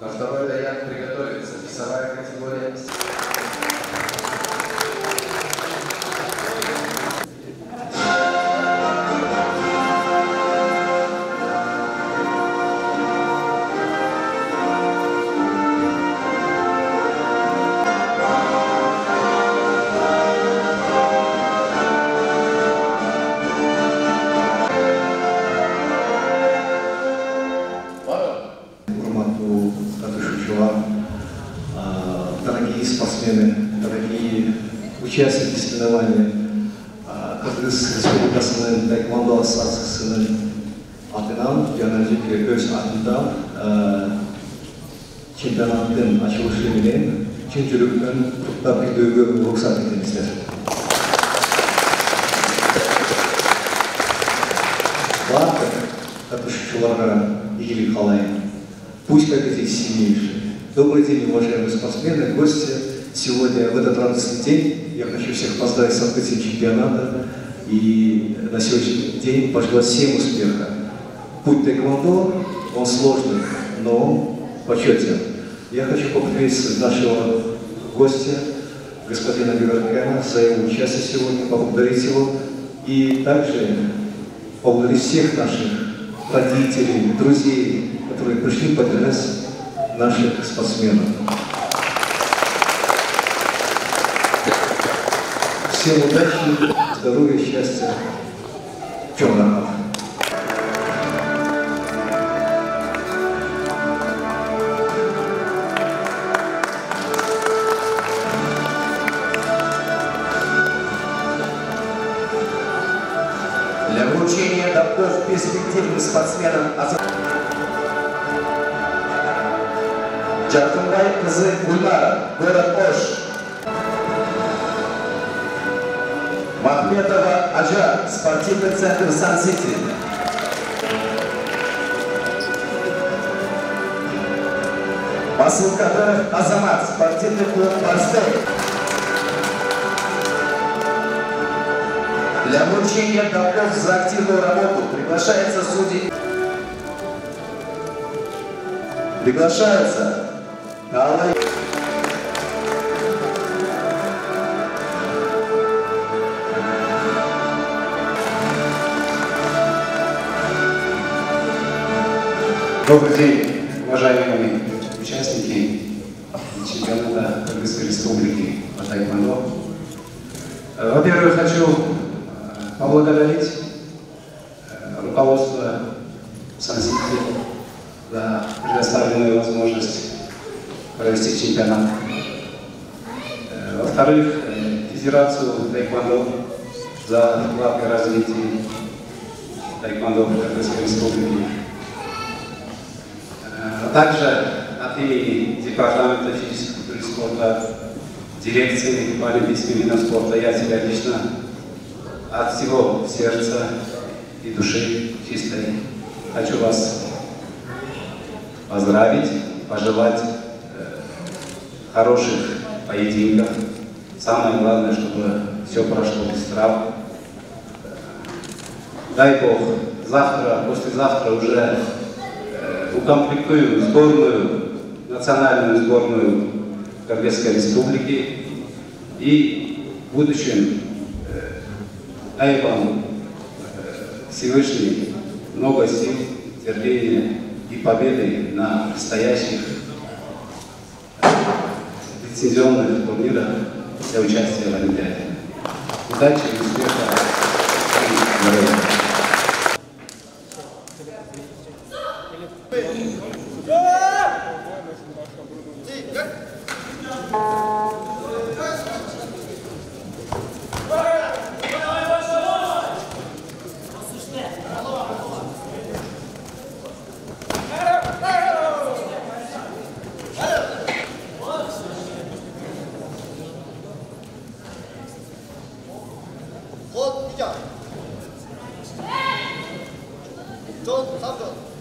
На второй вариант приготовиться. Весовая категория. Дорогие спортсмены, дорогие участники соревнований, Кыргыз Республикасының Таеквондо ассоциациясының атынан және жеке өз атында чемпионаттың ашылышы менен чын жүректен құттықтап билдирүүгө уруксат етіңіздер. Барлық катушечуларға игілік қалайын. Пусть победит сильнейший. Добрый день, уважаемые спортсмены, гости. Сегодня, в этот радостный день, я хочу всех поздравить с открытием чемпионата и на сегодняшний день пожелать всем успеха. Путь тэквондо, он сложный, но почетен. Я хочу поблагодарить нашего гостя, господина Геворкяна, за его участие сегодня, поблагодарить его и также поблагодарить всех наших родителей, друзей, которые пришли поддержать наших спортсменов. Всем удачи, здоровья, счастья, черного. Для вручения добков перспективным спортсменам кызы Гульнара, город Ош. Махметова Аджа, спортивный центр Сан-Сити. Масылкадыров Азамат, спортивный клуб Барстек. Для вручения долгов за активную работу приглашается судьи. Приглашаются Добрый день, уважаемые участники чемпионата Кыргызской Республики по тайквондо. Э, Во-первых, хочу э, поблагодарить э, руководство Сан-Сити за предоставленную возможность провести чемпионат. Э, Во-вторых, э, Федерацию тайквондо за вклад в развитие тайквондо в Кыргызской Республике. А также от имени Департамента физической культуры и спорта, дирекции по олимпийским видам спорта, я тебя лично от всего сердца и души чистой хочу вас поздравить, пожелать э, хороших поединков. Самое главное, чтобы все прошло без травм. Дай Бог, завтра, послезавтра уже э, укомплектуем сборную, национальную сборную Кыргызской Республики и в будущем э, э, Всевышний много сил, терпения и победы на предстоящих лицензионных турнирах для участия в Олимпиаде. Удачи и успеха! おっ、いいじゃん。ちょっと、3秒。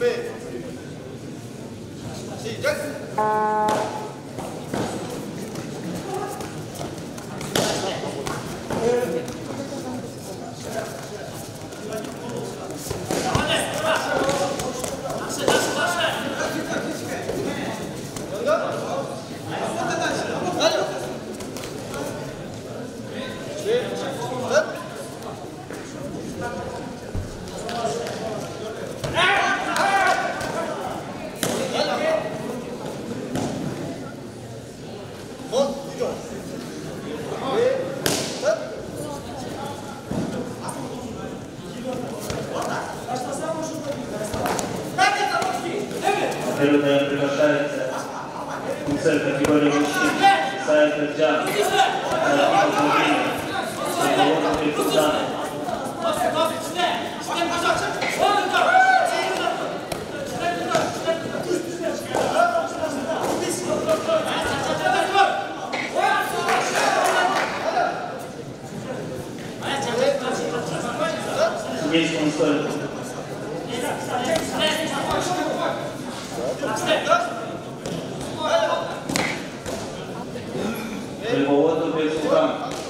目、シージ。Senator 别给我都别给我让。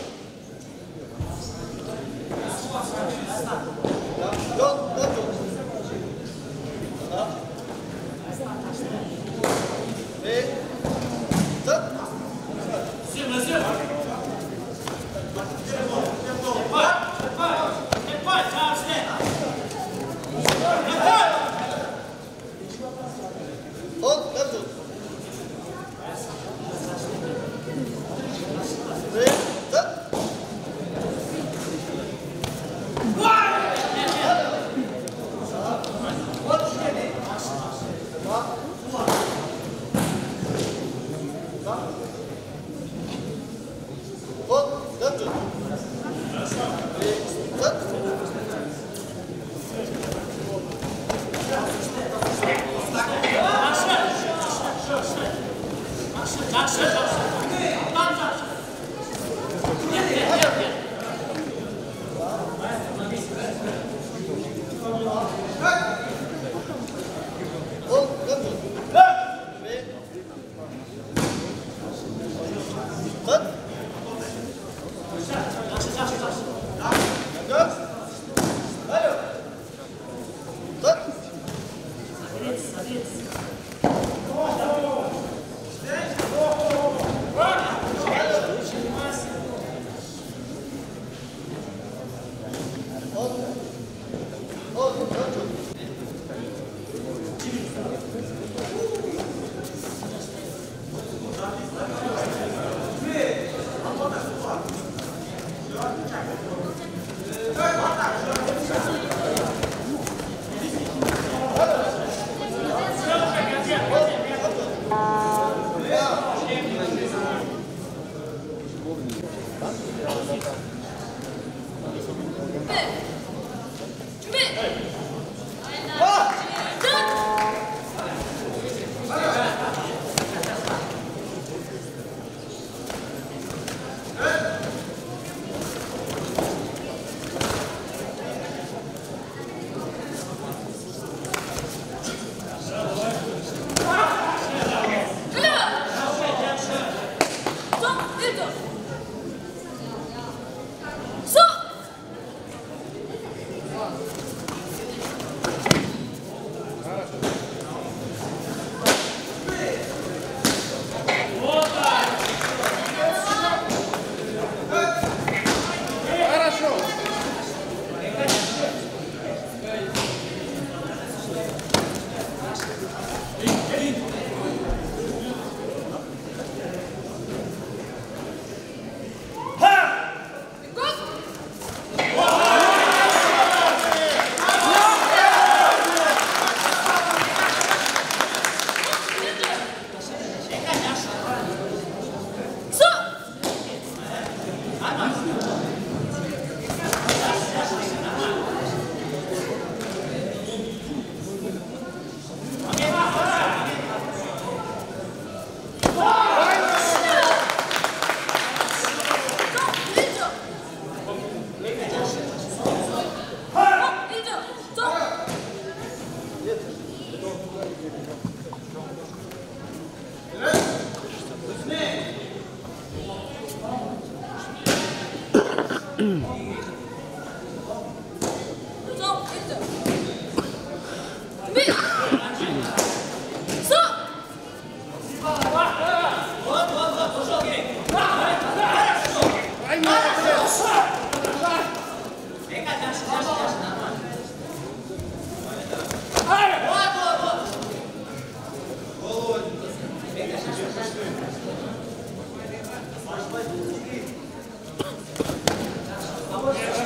И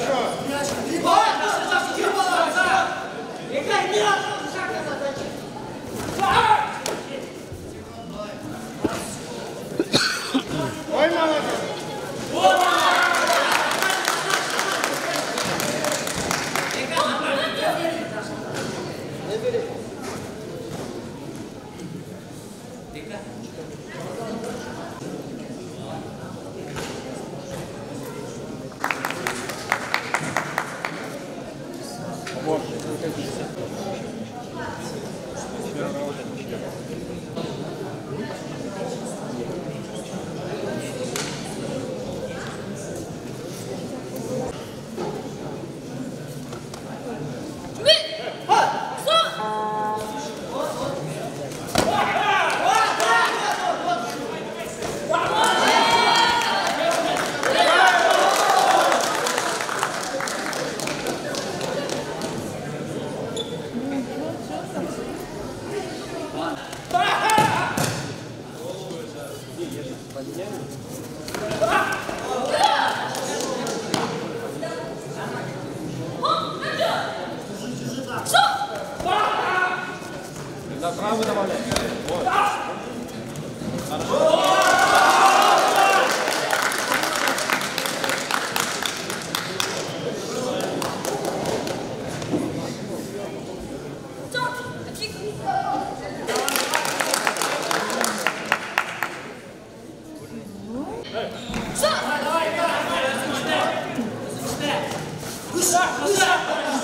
здоровья! Ход,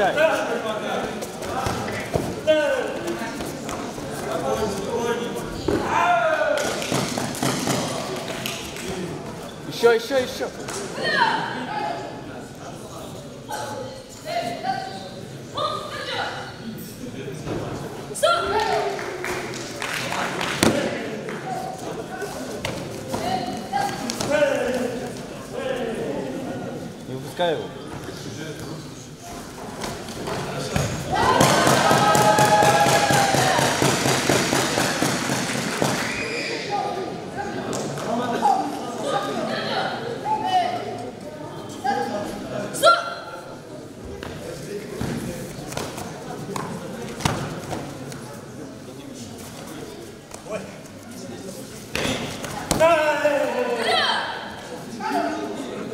идет. Еще, еще, еще. Не выпускай его.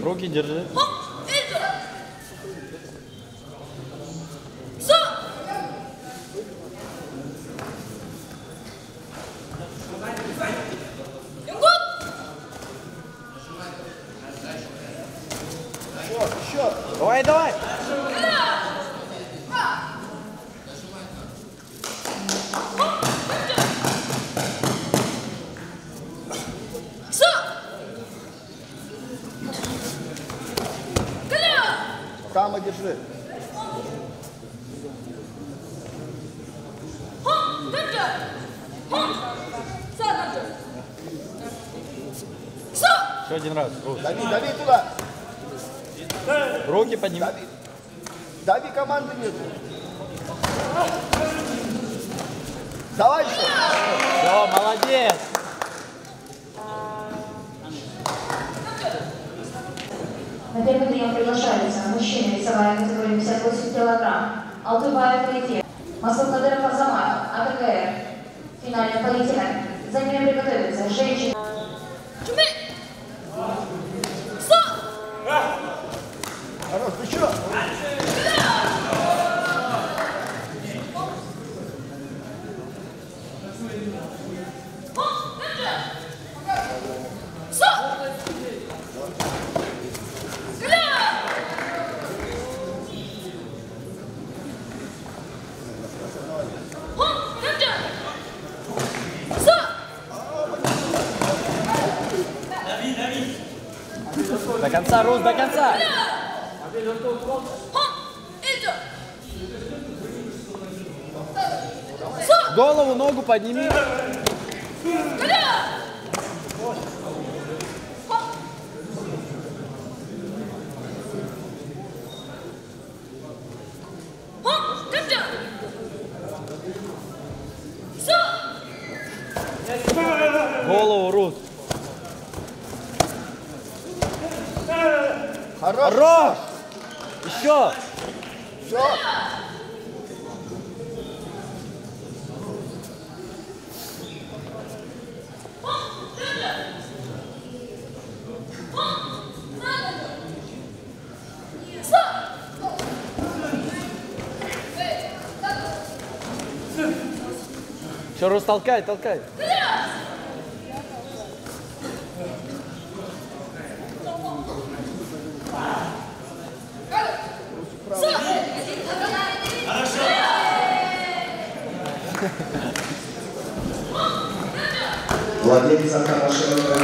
Руки держи. Давай, давай. Кама держи. Еще один раз. Рус. Дави, дави туда. Руки подними. Дави. Дави команды нет. Давай еще. Все, молодец. На первый прием приглашаются мужчины весовая категория 58 кг, Алтыбаев Литье, Маслакадыров Азамат, АККР, финальный поединок. За ними приготовятся женщины. Хорош, еще. До конца, Рус, до конца. Голову, ногу подними Рус. Хорош. Хорош! Еще! Все. Еще Рус, толкай, толкай. Владелец автомашины